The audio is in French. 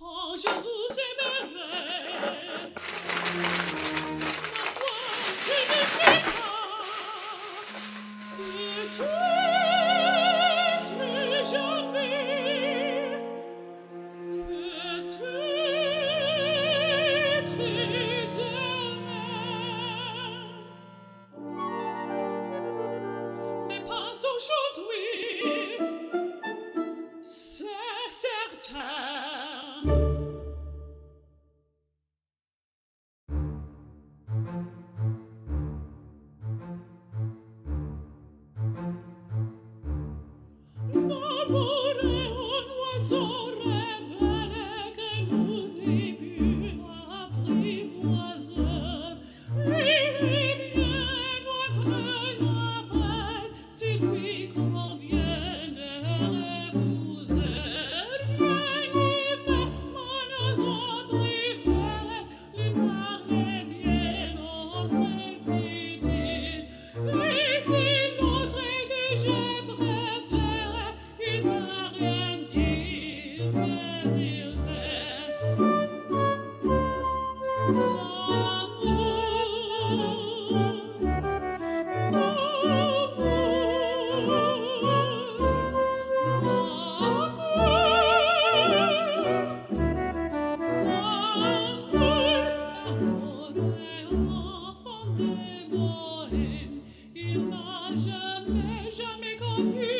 Oh, je vous ai